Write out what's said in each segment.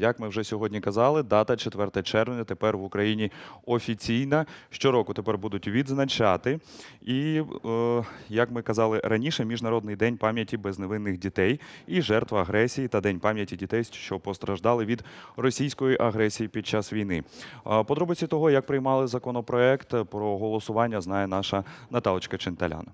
Як ми вже сьогодні казали, дата 4 червня тепер в Україні офіційна. Щороку тепер будуть відзначати. І, е, як ми казали раніше, Міжнародний день пам'яті безневинних дітей і жертв агресії та День пам'яті дітей, що постраждали від російської агресії під час війни. Подробиці того, як приймали законопроект про голосування, знає наша Наталочка Ченталян.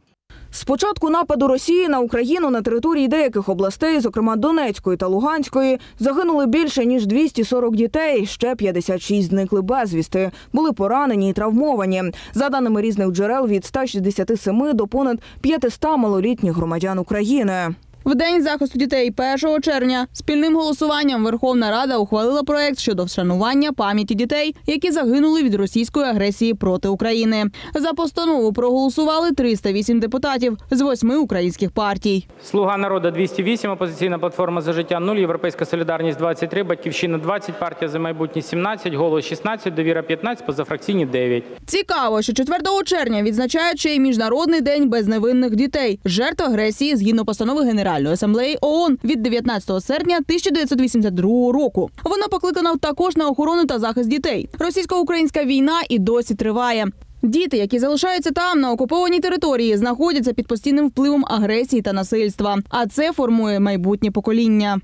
З початку нападу Росії на Україну на території деяких областей, зокрема Донецької та Луганської, загинули більше ніж 240 дітей. Ще 56 зникли безвісти, були поранені і травмовані. За даними різних джерел, від 167 до понад 500 малолітніх громадян України. В день захисту дітей 1 червня спільним голосуванням Верховна Рада ухвалила проект щодо вшанування пам'яті дітей, які загинули від російської агресії проти України. За постанову проголосували 308 депутатів з восьми українських партій. Слуга народу 208, опозиційна платформа за життя 0, Європейська солідарність 23, Батьківщина 20, партія за майбутнє 17, голос 16, довіра 15, позафракційні 9. Цікаво, що 4 червня відзначають ще й міжнародний день безневинних дітей, жертв агресії згідно постанови Генеральної асамблеї ООН від 19 серпня 1982 року. Вона покликана також на охорону та захист дітей. Російсько-українська війна і досі триває. Діти, які залишаються там на окупованій території, знаходяться під постійним впливом агресії та насильства. А це формує майбутнє покоління.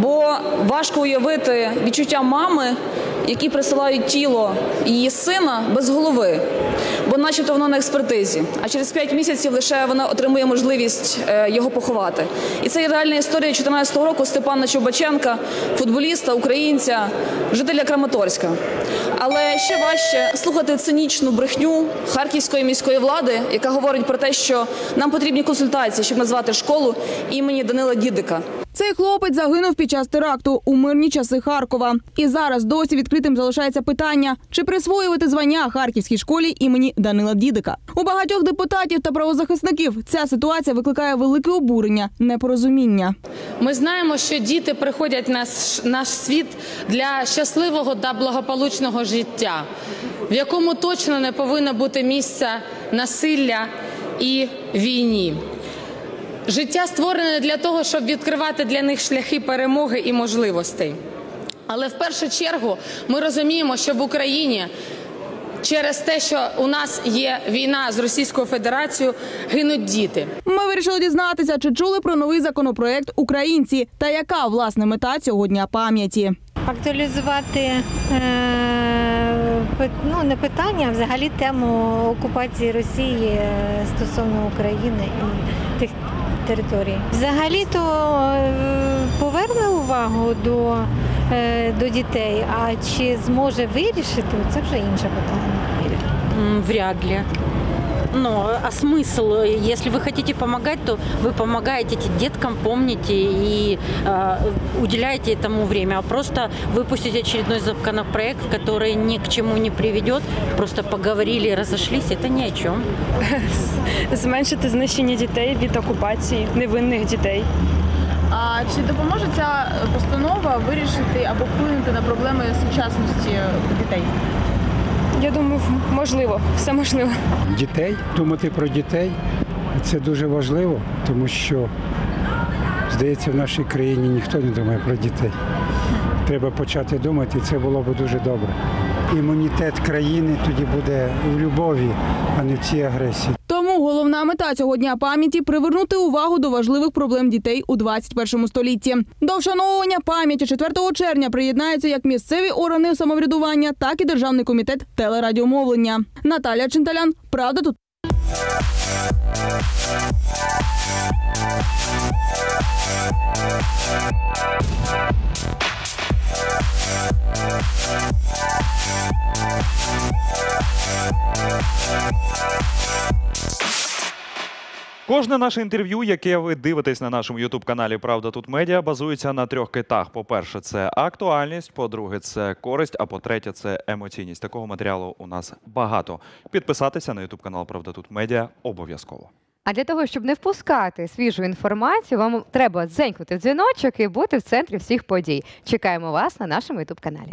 Бо важко уявити відчуття мами, які присилають тіло її сина без голови, начебто воно на експертизі. А через 5 місяців лише вона отримує можливість е, його поховати. І це є реальна історія 2014 року Степана Чубаченка, футболіста, українця, жителя Краматорська. Але ще важче слухати цинічну брехню харківської міської влади, яка говорить про те, що нам потрібні консультації, щоб назвати школу імені Данила Дідика. Цей хлопець загинув під час теракту у мирні часи Харкова. І зараз досі відкритим залишається питання, чи присвоювати звання харківській школі імені Данила Дідика. У багатьох депутатів та правозахисників ця ситуація викликає велике обурення, непорозуміння. Ми знаємо, що діти приходять на наш, світ для щасливого та благополучного життя, в якому точно не повинно бути місця насилля і війні. Життя створене для того, щоб відкривати для них шляхи перемоги і можливостей. Але в першу чергу ми розуміємо, що в Україні через те, що у нас є війна з Російською Федерацією, гинуть діти. Ми вирішили дізнатися, чи чули про новий законопроект українці та яка власне мета цього дня пам'яті. актуалізувати е, ну, не питання, а взагалі тему окупації Росії е, стосовно України і тих територій. Взагалі-то е, поверне увагу до, е, до дітей, а чи зможе вирішити, це вже інше питання. Вряд ли. Ну, а смысл, если вы хотите помогать, то вы помогаете этим деткам, помните и э, уделяете этому время. А просто выпустить очередной законопроект, который ни к чему не приведет, просто поговорили и разошлись, это ни о чем. зменшити знищення дітей від окупації, невинних дітей. А чи допоможе ця постанова вирішити або вплинути на проблеми сучасності дітей? Я думаю, можливо, все можливо. дітей, думати про дітей це дуже важливо, тому що, здається, в нашій країні ніхто не думає про дітей. Треба почати думати, і це було б дуже добре. Імунітет країни тоді буде в любові, а не в цій агресії. Головна мета цього дня пам'яті привернути увагу до важливих проблем дітей у 21 столітті. До вшановування пам'яті 4 червня приєднаються як місцеві органи самоврядування, так і державний комітет телерадіомовлення. Наталя Чинталян, правда тут. Кожне наше інтерв'ю, яке ви дивитесь на нашому youtube каналі Правда тут медіа, базується на трьох китах. По-перше, це актуальність, по-друге, це користь, а по-третє, це емоційність. Такого матеріалу у нас багато. Підписатися на youtube канал Правда тут медіа обов'язково. А для того, щоб не впускати свіжу інформацію, вам треба дзенькнути в дзвіночок і бути в центрі всіх подій. Чекаємо вас на нашому youtube каналі.